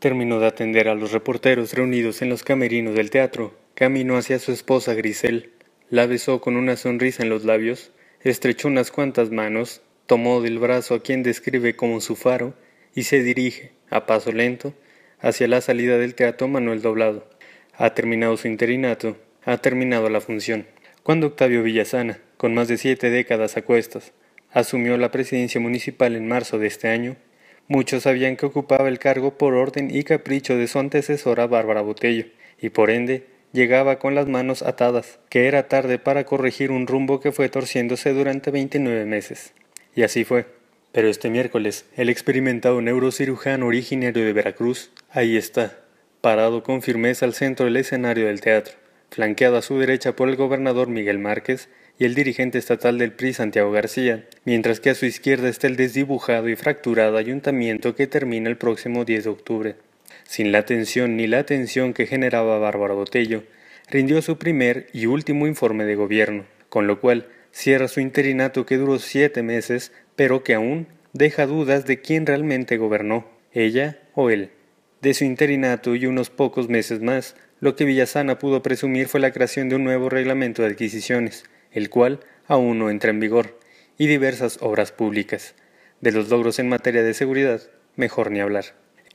Terminó de atender a los reporteros reunidos en los camerinos del teatro, caminó hacia su esposa Grisel, la besó con una sonrisa en los labios, estrechó unas cuantas manos, tomó del brazo a quien describe como su faro y se dirige, a paso lento, hacia la salida del teatro Manuel Doblado. Ha terminado su interinato, ha terminado la función. Cuando Octavio Villasana, con más de siete décadas a cuestas, asumió la presidencia municipal en marzo de este año, Muchos sabían que ocupaba el cargo por orden y capricho de su antecesora Bárbara Botello, y por ende llegaba con las manos atadas, que era tarde para corregir un rumbo que fue torciéndose durante 29 meses. Y así fue. Pero este miércoles, el experimentado neurocirujano originario de Veracruz, ahí está, parado con firmeza al centro del escenario del teatro, flanqueado a su derecha por el gobernador Miguel Márquez y el dirigente estatal del PRI Santiago García, mientras que a su izquierda está el desdibujado y fracturado ayuntamiento que termina el próximo 10 de octubre. Sin la atención ni la atención que generaba Bárbara Botello, rindió su primer y último informe de gobierno, con lo cual cierra su interinato que duró siete meses, pero que aún deja dudas de quién realmente gobernó, ella o él. De su interinato y unos pocos meses más, lo que Villasana pudo presumir fue la creación de un nuevo reglamento de adquisiciones, el cual aún no entra en vigor, y diversas obras públicas. De los logros en materia de seguridad, mejor ni hablar.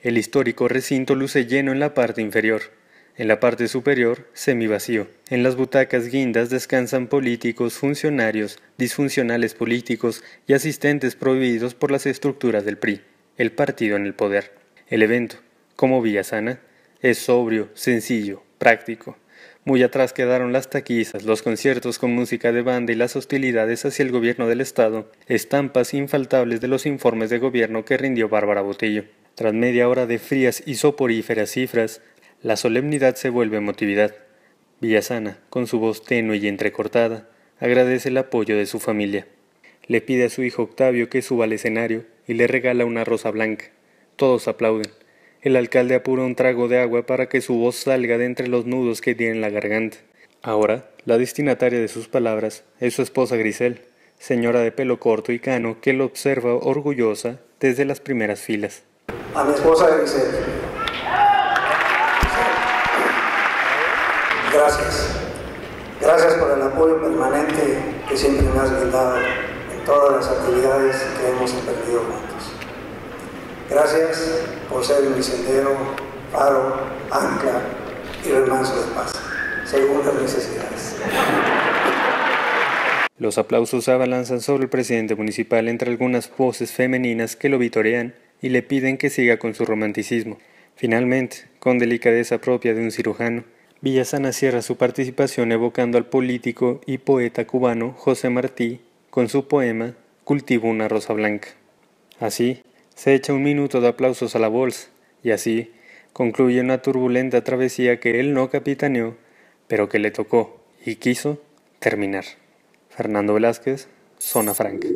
El histórico recinto luce lleno en la parte inferior. En la parte superior, semivacío. En las butacas guindas descansan políticos, funcionarios, disfuncionales políticos y asistentes prohibidos por las estructuras del PRI, el partido en el poder. El evento, como Villasana, es sobrio, sencillo, práctico. Muy atrás quedaron las taquizas, los conciertos con música de banda y las hostilidades hacia el gobierno del Estado, estampas infaltables de los informes de gobierno que rindió Bárbara Botello. Tras media hora de frías y soporíferas cifras, la solemnidad se vuelve emotividad. Villasana, con su voz tenue y entrecortada, agradece el apoyo de su familia. Le pide a su hijo Octavio que suba al escenario y le regala una rosa blanca. Todos aplauden. El alcalde apura un trago de agua para que su voz salga de entre los nudos que tiene en la garganta. Ahora, la destinataria de sus palabras es su esposa Grisel, señora de pelo corto y cano que lo observa orgullosa desde las primeras filas. A mi esposa Grisel. Gracias. Gracias por el apoyo permanente que siempre me has brindado en todas las actividades que hemos emprendido juntos. Gracias por ser mi sendero, faro, ancla y remanso de paz, según las necesidades. Los aplausos abalanzan sobre el presidente municipal entre algunas voces femeninas que lo vitorean y le piden que siga con su romanticismo. Finalmente, con delicadeza propia de un cirujano, Villasana cierra su participación evocando al político y poeta cubano José Martí con su poema Cultivo una rosa blanca. Así, se echa un minuto de aplausos a la bolsa, y así concluye una turbulenta travesía que él no capitaneó, pero que le tocó y quiso terminar. Fernando Velázquez, Zona Franca.